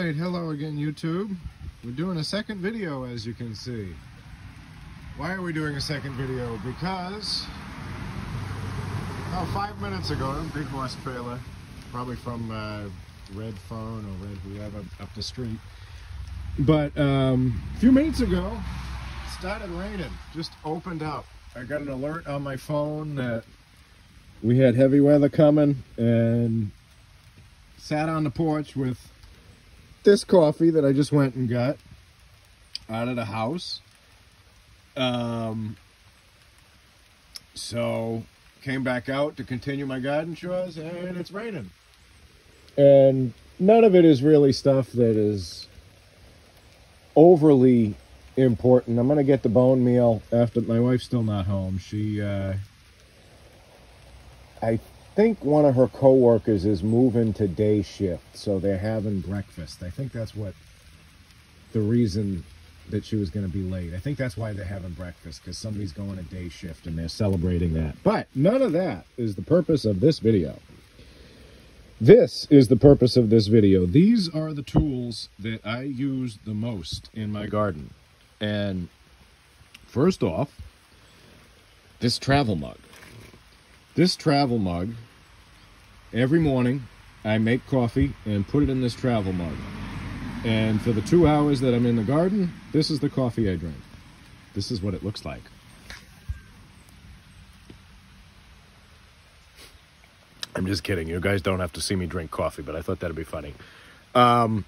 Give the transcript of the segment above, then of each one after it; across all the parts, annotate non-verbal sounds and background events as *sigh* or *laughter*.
hello again YouTube. We're doing a second video as you can see. Why are we doing a second video? Because about five minutes ago, big horse trailer, probably from uh, Red Phone or Red whoever up the street. But um, a few minutes ago, it started raining, just opened up. I got an alert on my phone that we had heavy weather coming and sat on the porch with this coffee that I just went and got out of the house. Um, so came back out to continue my garden chores and it's raining. And none of it is really stuff that is overly important. I'm going to get the bone meal after my wife's still not home. She, uh, I think one of her coworkers is moving to day shift, so they're having breakfast. I think that's what the reason that she was going to be late. I think that's why they're having breakfast because somebody's going to day shift and they're celebrating that. But none of that is the purpose of this video. This is the purpose of this video. These are the tools that I use the most in my garden. And first off, this travel mug. This travel mug, every morning I make coffee and put it in this travel mug. And for the two hours that I'm in the garden, this is the coffee I drink. This is what it looks like. I'm just kidding. You guys don't have to see me drink coffee, but I thought that'd be funny. Um,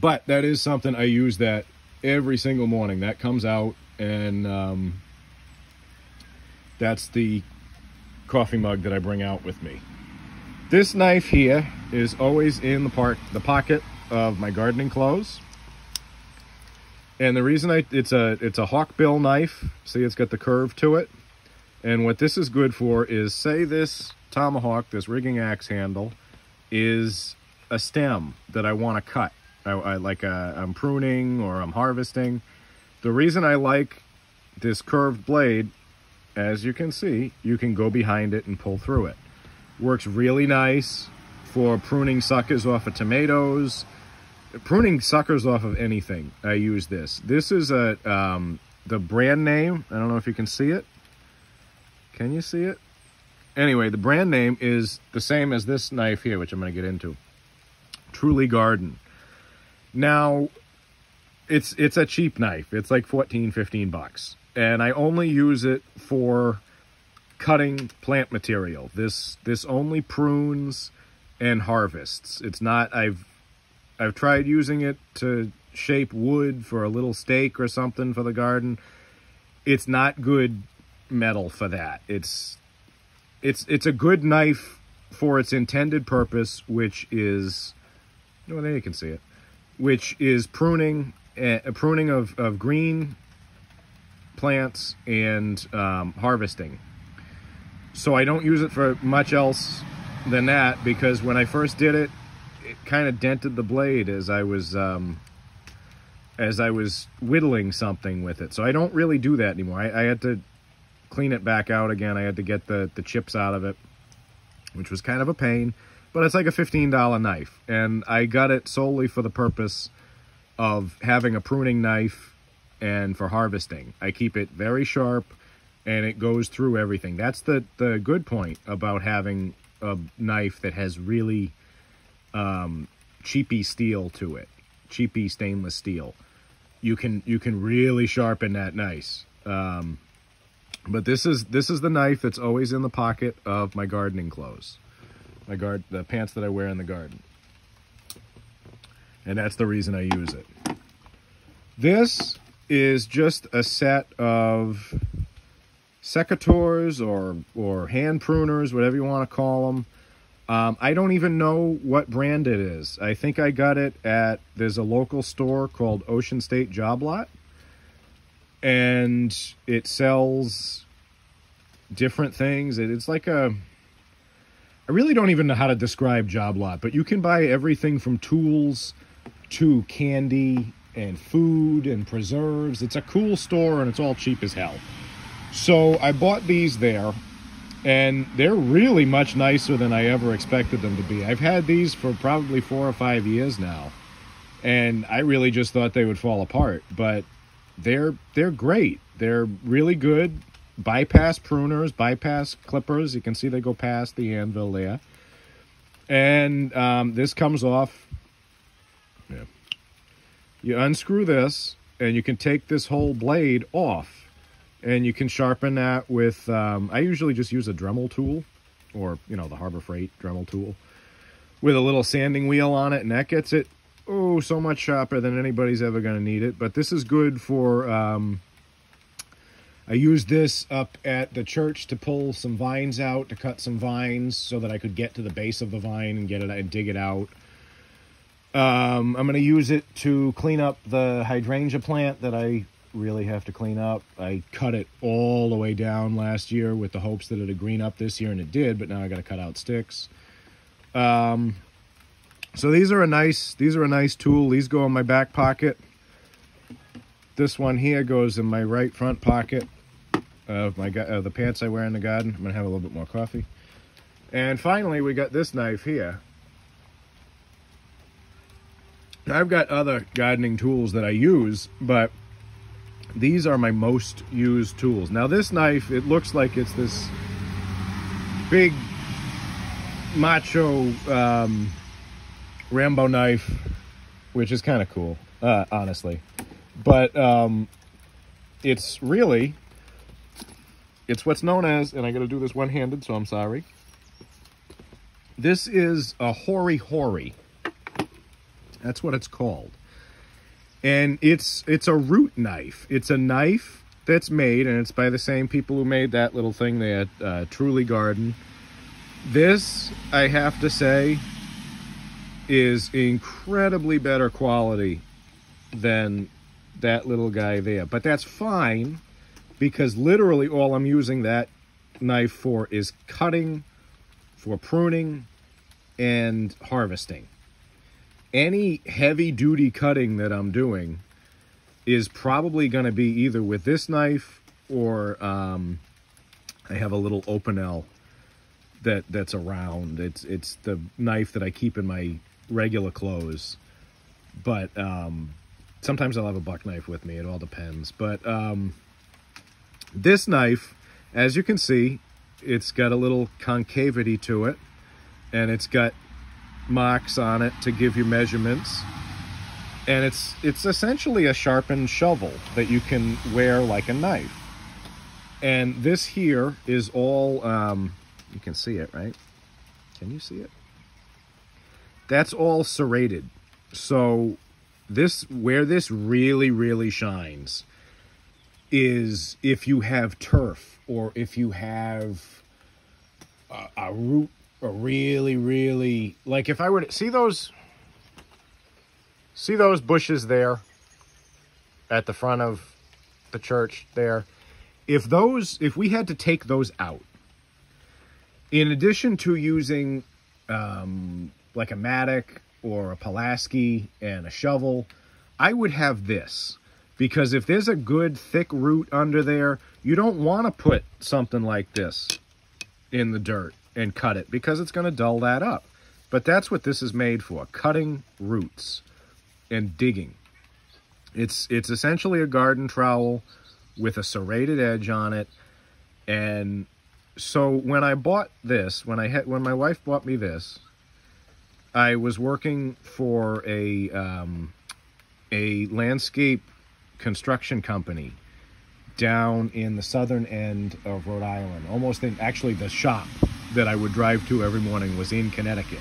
but that is something I use that every single morning. That comes out, and um, that's the coffee mug that I bring out with me. This knife here is always in the part the pocket of my gardening clothes. And the reason I it's a it's a hawkbill knife. See it's got the curve to it. And what this is good for is say this tomahawk, this rigging axe handle, is a stem that I want to cut. I, I like a, I'm pruning or I'm harvesting. The reason I like this curved blade as you can see, you can go behind it and pull through it. Works really nice for pruning suckers off of tomatoes, pruning suckers off of anything. I use this. This is a um, the brand name. I don't know if you can see it. Can you see it? Anyway, the brand name is the same as this knife here, which I'm going to get into. Truly Garden. Now, it's it's a cheap knife. It's like 14, 15 bucks and I only use it for cutting plant material. This this only prunes and harvests. It's not I've I've tried using it to shape wood for a little stake or something for the garden. It's not good metal for that. It's it's it's a good knife for its intended purpose, which is well, there you can see it, which is pruning, uh, pruning of, of green plants and um, harvesting. So I don't use it for much else than that because when I first did it, it kind of dented the blade as I was um, as I was whittling something with it. So I don't really do that anymore. I, I had to clean it back out again. I had to get the, the chips out of it, which was kind of a pain. But it's like a $15 knife. And I got it solely for the purpose of having a pruning knife and for harvesting. I keep it very sharp and it goes through everything. That's the, the good point about having a knife that has really um, cheapy steel to it, cheapy stainless steel. You can you can really sharpen that nice. Um, but this is this is the knife that's always in the pocket of my gardening clothes, my guard the pants that I wear in the garden, and that's the reason I use it. This is just a set of secateurs or, or hand pruners, whatever you want to call them. Um, I don't even know what brand it is. I think I got it at, there's a local store called Ocean State Job Lot. And it sells different things. It's like a, I really don't even know how to describe Job Lot, but you can buy everything from tools to candy and food and preserves. It's a cool store and it's all cheap as hell. So I bought these there and they're really much nicer than I ever expected them to be. I've had these for probably four or five years now and I really just thought they would fall apart, but they're they're great. They're really good bypass pruners, bypass clippers. You can see they go past the anvil there. And um, this comes off. Yeah. You unscrew this, and you can take this whole blade off, and you can sharpen that with. Um, I usually just use a Dremel tool, or you know the Harbor Freight Dremel tool, with a little sanding wheel on it, and that gets it oh so much sharper than anybody's ever going to need it. But this is good for. Um, I used this up at the church to pull some vines out, to cut some vines so that I could get to the base of the vine and get it and dig it out. Um, I'm going to use it to clean up the hydrangea plant that I really have to clean up. I cut it all the way down last year with the hopes that it'd green up this year, and it did, but now I got to cut out sticks. Um, so these are a nice these are a nice tool. These go in my back pocket. This one here goes in my right front pocket of my of the pants I wear in the garden. I'm gonna have a little bit more coffee. And finally, we got this knife here. I've got other gardening tools that I use, but these are my most used tools. Now this knife, it looks like it's this big macho um, Rambo knife, which is kind of cool, uh, honestly. But um, it's really it's what's known as, and I got to do this one-handed, so I'm sorry. This is a hori hori. That's what it's called. And it's it's a root knife. It's a knife that's made, and it's by the same people who made that little thing there at uh, Truly Garden. This, I have to say, is incredibly better quality than that little guy there. But that's fine because literally all I'm using that knife for is cutting, for pruning, and harvesting. Any heavy duty cutting that I'm doing is probably going to be either with this knife or um, I have a little Opinel that that's around. It's it's the knife that I keep in my regular clothes, but um, sometimes I'll have a buck knife with me. It all depends. But um, this knife, as you can see, it's got a little concavity to it, and it's got marks on it to give you measurements. And it's it's essentially a sharpened shovel that you can wear like a knife. And this here is all, um, you can see it, right? Can you see it? That's all serrated. So this, where this really, really shines is if you have turf or if you have a, a root, a really, really, like if I were to see those, see those bushes there at the front of the church there. If those, if we had to take those out, in addition to using um, like a mattock or a Pulaski and a shovel, I would have this because if there's a good thick root under there, you don't want to put something like this in the dirt and cut it because it's going to dull that up. But that's what this is made for, cutting roots and digging. It's it's essentially a garden trowel with a serrated edge on it. And so when I bought this, when I had when my wife bought me this, I was working for a um, a landscape construction company down in the southern end of Rhode Island. Almost in, actually, the shop that I would drive to every morning was in Connecticut.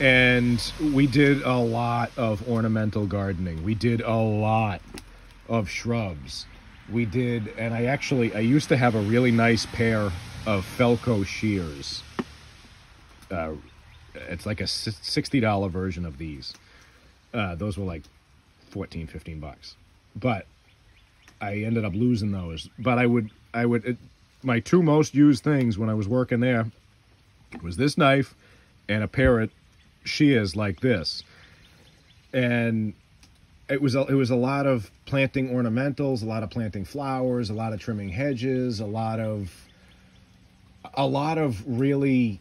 And we did a lot of ornamental gardening. We did a lot of shrubs. We did, and I actually, I used to have a really nice pair of Felco shears. Uh, it's like a $60 version of these. Uh, those were like 14, 15 bucks but I ended up losing those. But I would, I would, it, my two most used things when I was working there was this knife and a pair of shears like this. And it was a, it was a lot of planting ornamentals, a lot of planting flowers, a lot of trimming hedges, a lot of a lot of really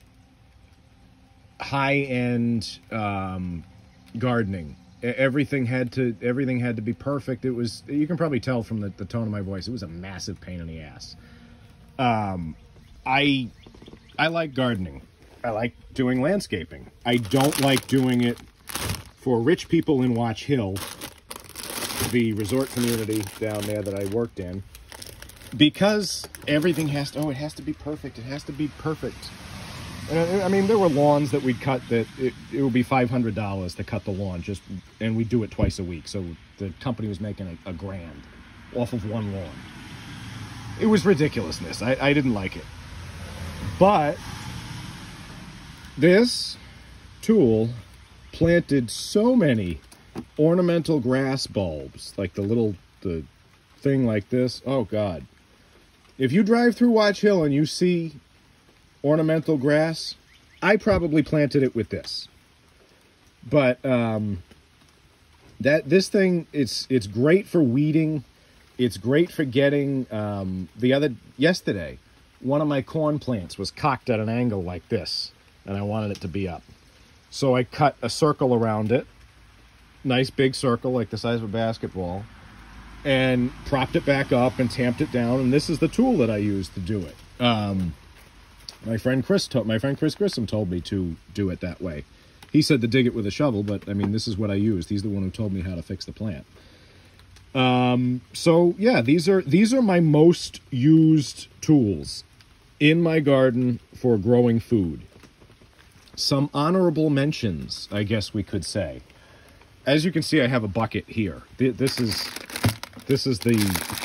high end um, gardening Everything had to everything had to be perfect. It was you can probably tell from the, the tone of my voice. It was a massive pain in the ass. Um, I I like gardening. I like doing landscaping. I don't like doing it for rich people in Watch Hill, the resort community down there that I worked in, because everything has to. Oh, it has to be perfect. It has to be perfect. I, mean, there were lawns that we'd cut that it, it would be five hundred dollars to cut the lawn, just and we do it twice a week. So the company was making a, a grand off of one lawn. It was ridiculousness. I, I didn't like it, but this tool planted so many ornamental grass bulbs, like the little the thing like this. Oh God! If you drive through Watch Hill and you see ornamental grass, I probably planted it with this. But um, that this thing, it's it's great for weeding. It's great for getting um, the other yesterday. One of my corn plants was cocked at an angle like this, and I wanted it to be up. So I cut a circle around it, nice big circle like the size of a basketball, and propped it back up and tamped it down. And this is the tool that I used to do it. Um, my friend Chris, my friend Chris Grissom told me to do it that way. He said to dig it with a shovel, but I mean, this is what I used. He's the one who told me how to fix the plant. Um, so yeah, these are these are my most used tools in my garden for growing food. Some honorable mentions, I guess we could say. As you can see, I have a bucket here. This is this is the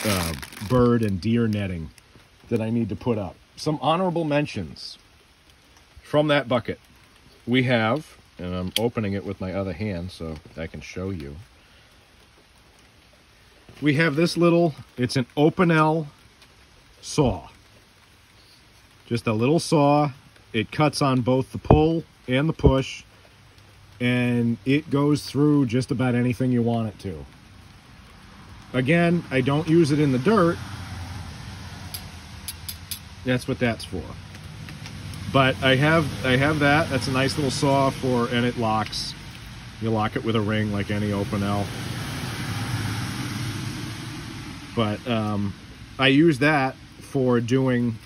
uh, bird and deer netting that I need to put up. Some honorable mentions from that bucket. We have, and I'm opening it with my other hand so I can show you. We have this little, it's an Opinel saw. Just a little saw. It cuts on both the pull and the push, and it goes through just about anything you want it to. Again, I don't use it in the dirt. That's what that's for. But I have I have that. That's a nice little saw for and it locks. You lock it with a ring like any Opinel. But um, I use that for doing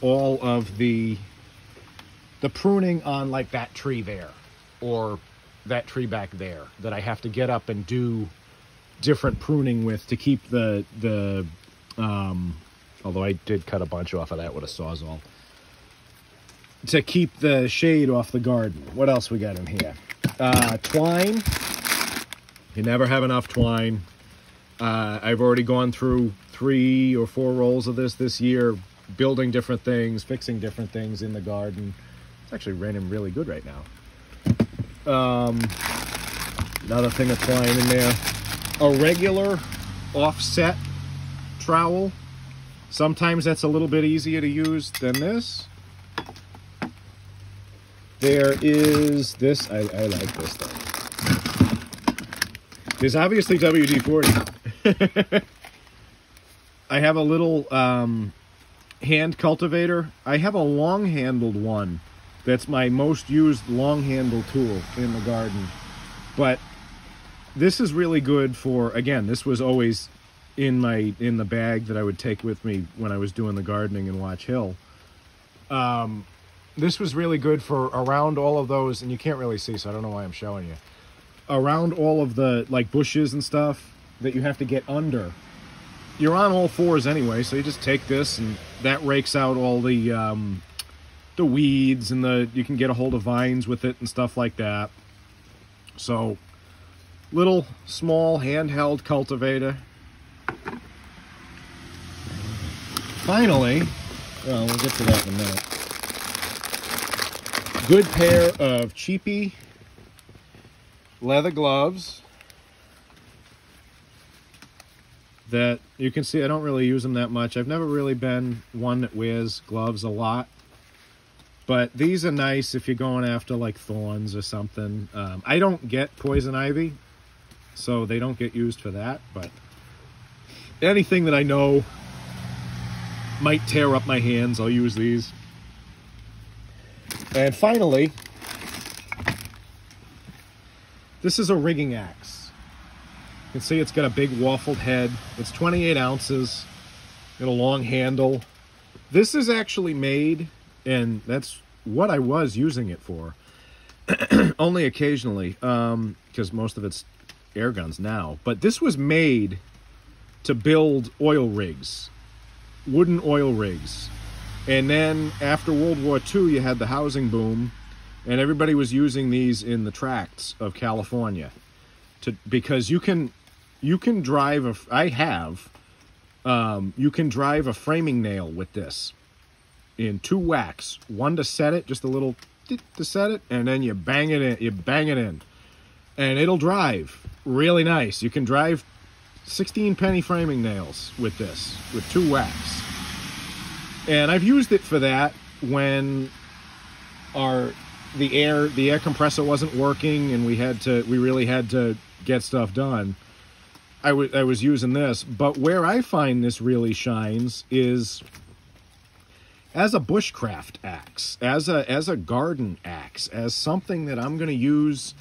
all of the the pruning on like that tree there or that tree back there that I have to get up and do different pruning with to keep the the um although I did cut a bunch off of that with a sawzall to keep the shade off the garden. What else we got in here? Uh twine. You never have enough twine. Uh, I've already gone through three or four rolls of this this year, building different things, fixing different things in the garden. It's actually raining really good right now. Um, another thing of twine in there. A regular offset trowel. Sometimes that's a little bit easier to use than this. There is this. I, I like this thing. There's obviously WD-40. *laughs* I have a little um, hand cultivator. I have a long-handled one. That's my most used long-handled tool in the garden. But this is really good for again, this was always in my in the bag that I would take with me when I was doing the gardening in Watch Hill. Um, this was really good for around all of those, and you can't really see, so I don't know why I'm showing you. Around all of the like bushes and stuff that you have to get under. You're on all fours anyway, so you just take this and that rakes out all the um, the weeds and the you can get a hold of vines with it and stuff like that. So little small handheld cultivator. Finally, well, we'll get to that in a minute. Good pair of cheapy leather gloves that you can see I don't really use them that much. I've never really been one that wears gloves a lot. But these are nice if you're going after like thorns or something. Um, I don't get poison ivy, so they don't get used for that. But anything that I know might tear up my hands, I'll use these. And finally, This is a rigging axe. You can see it's got a big waffled head. It's 28 ounces. Got a long handle. This is actually made, and that's what I was using it for. *clears throat* Only occasionally, because um, most of it's air guns now. But this was made to build oil rigs, wooden oil rigs. And then after World War II, you had the housing boom, and everybody was using these in the tracts of California, to because you can you can drive a I have um, you can drive a framing nail with this in two whacks, one to set it, just a little to set it, and then you bang it in, you bang it in, and it'll drive really nice. You can drive 16 penny framing nails with this, with two whacks. And I've used it for that when our the air the air compressor wasn't working and we had to we really had to get stuff done. I, I was using this, but where I find this really shines is as a bushcraft axe, as a as a garden axe, as something that I'm going to use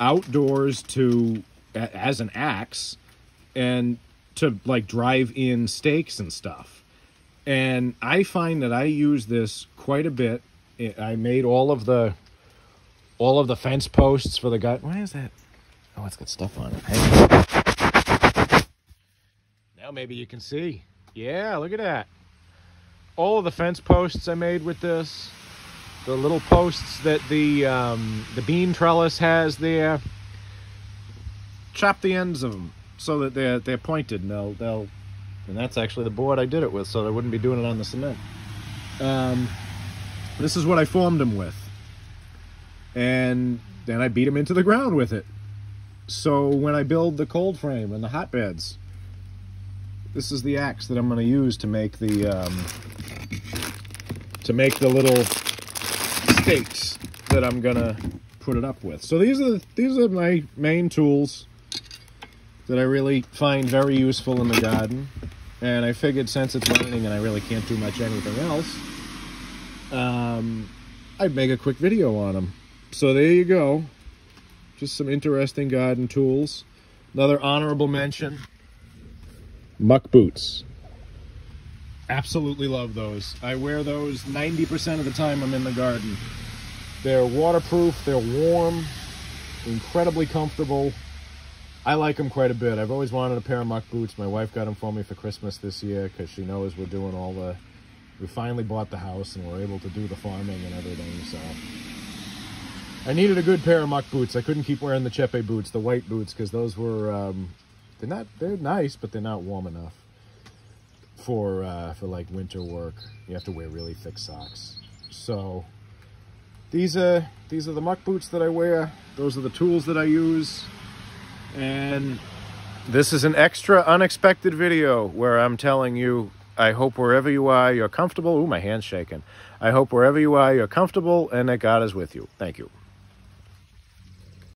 outdoors to as an axe and to like drive in stakes and stuff. And I find that I use this quite a bit. I made all of the all of the fence posts for the guy. Why is that? Oh, it's got stuff on it. Maybe you can see. Yeah, look at that. All of the fence posts I made with this. The little posts that the um, the bean trellis has there. Chop the ends of them so that they're they're pointed and they'll they'll and that's actually the board I did it with so I wouldn't be doing it on the cement um, this is what I formed them with and then I beat them into the ground with it so when I build the cold frame and the hotbeds this is the axe that I'm going to use to make the um, to make the little stakes that I'm gonna put it up with so these are these are my main tools that I really find very useful in the garden. And I figured since it's raining and I really can't do much anything else, um, I'd make a quick video on them. So there you go. Just some interesting garden tools. Another honorable mention, muck boots. Absolutely love those. I wear those 90% of the time I'm in the garden. They're waterproof, they're warm, incredibly comfortable, I like them quite a bit. I've always wanted a pair of muck boots. My wife got them for me for Christmas this year because she knows we're doing all the. We finally bought the house and we're able to do the farming and everything. So I needed a good pair of muck boots. I couldn't keep wearing the Chepe boots, the white boots, because those were um, they're not they're nice, but they're not warm enough for uh, for like winter work. You have to wear really thick socks. So these are these are the muck boots that I wear. Those are the tools that I use. And this is an extra unexpected video where I'm telling you, I hope wherever you are, you're comfortable. Ooh, my hand's shaking. I hope wherever you are, you're comfortable and that God is with you. Thank you.